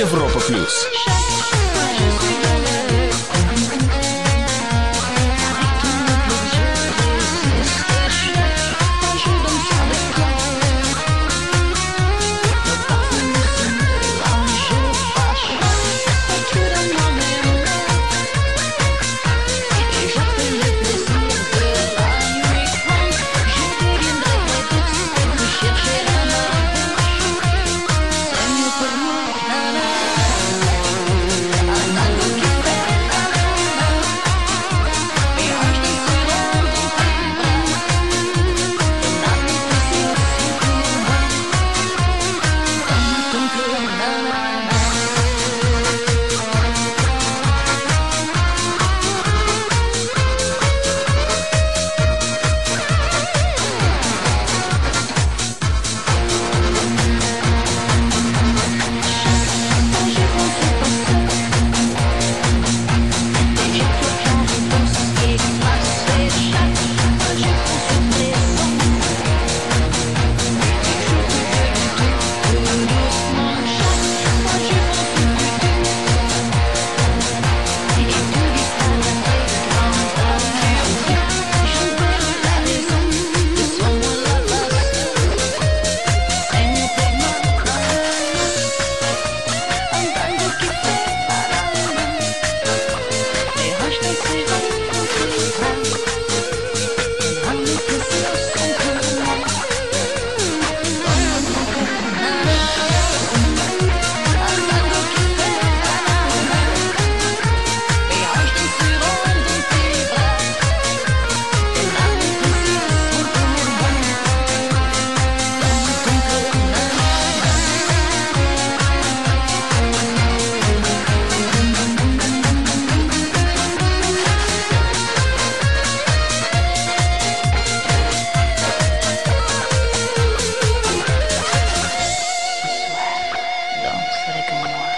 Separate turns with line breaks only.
Европа плюс.
so they can walk.